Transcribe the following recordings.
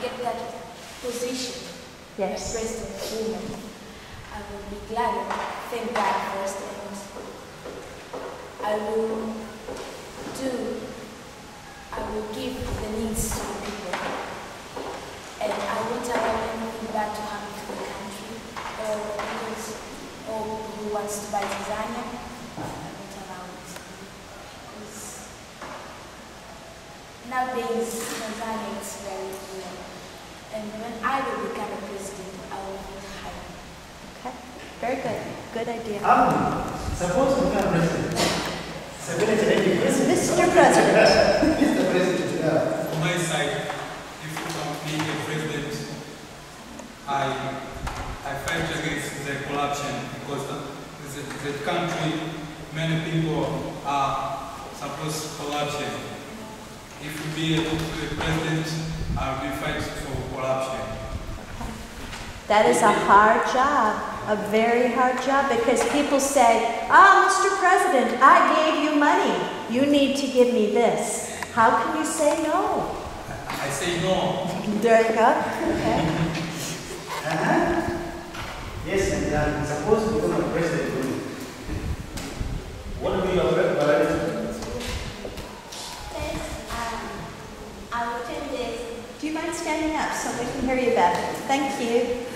get that position Yes. as president woman, I will be glad and thank God first and I will do, I will give the needs to the people. And I won't allow anything bad to happen to the country or or who wants to buy Tanzania. I won't allow it. Because nowadays Tanzania is very poor. And when I will become a president, I will vote high. Okay, very good. Good idea. Um, suppose we become president. Stability lady president. Mr. President. Mr. President, yeah. On my side, if you can be a president, I, I fight against the corruption because the, the, the country, many people are supposed to corruption. If we be a, a president, I'll be fighting for corruption. That is a hard job, a very hard job, because people say, ah, Mr. President, I gave you money. You need to give me this. How can you say no? I, I say no. There you go. Okay. Uh-huh. Yes, and uh, suppose we become a president. What will be your priority? First, um, I will change this. Do you mind standing up so we can hear you better? Thank you.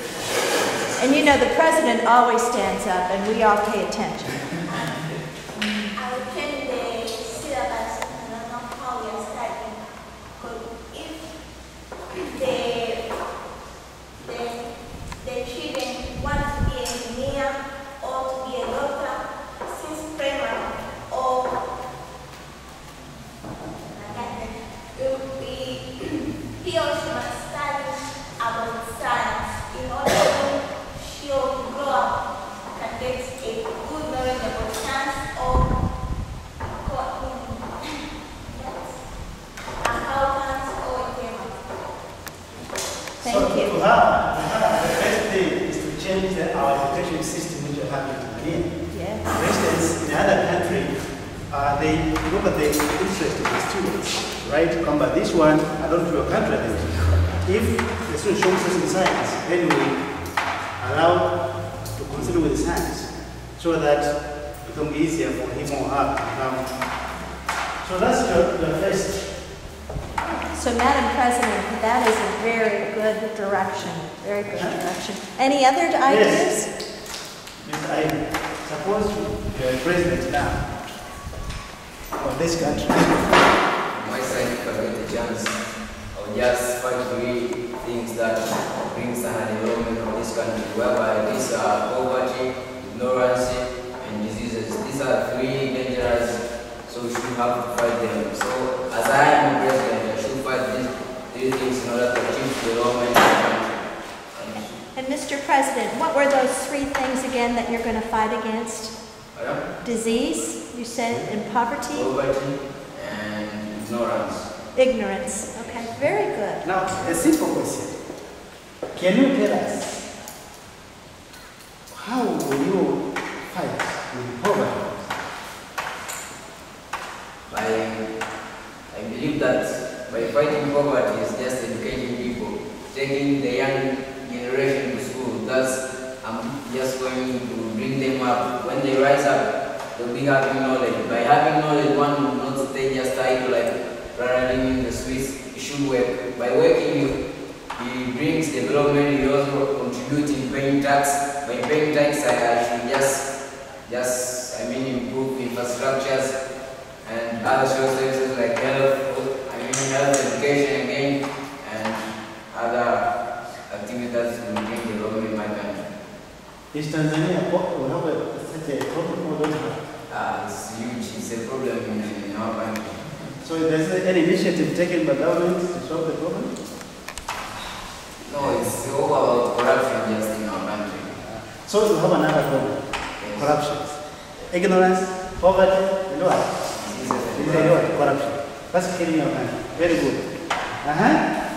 And you know, the president always stands up and we all pay attention. I will change the syllabus. I don't know how we are studying. Because if the, the, the children want to be an engineer or to be a doctor, since primary or it will be he or she must study about science in order to she will grow up and get a good knowledge about science or accountants or whatever. Her, the best thing is to change the, our education system which you have in Tanzania. Yeah. For instance, in other countries, uh, they look at the interest of the students, right? Come by this one, I don't feel then. If the student shows us in science, then we allow to consider with science, so that it easier for him or her to come. So that's your, your first. So, Madam President, that is a very good direction, very good direction. Any other ideas? Yes, I suppose you're a president now of this country. my side, if I get the chance, I would just fight three things that brings an development of this country, whereby these are poverty, ignorance, and diseases. These are three dangerous, so we should have to fight them. So, as I am a president, I should fight these three things in order to achieve development of the country. And, And Mr. President, what were those three things again that you're going to fight against? Madam? Disease, you said, and poverty, Poverty and ignorance. ignorance. Okay, very good. Now, a simple question. Can you tell us how will you fight with poverty? I, I believe that by fighting poverty is just educating people, taking the young generation to school. That's, I'm just going to bring them up. When they rise up, they'll be having knowledge. By having knowledge, one will not stay just idle like running in the streets. You should work. By working, you, he brings development. You also contribute in paying tax. By paying tax, I, should just, just, I mean, improve infrastructures and other social services like health, I mean health education again, and other activities to bring development in my country. Is Tanzania will have a, such a problem or don't have? Uh, it's huge, it's a problem in, in our country. So there's any initiative taken by government to solve the problem? No, it's all about corruption just in our country. So you have another problem, Yes. corruption. Ignorance, poverty, and what? This is a what? Corruption. That's killing your country. Very good. Uh-huh.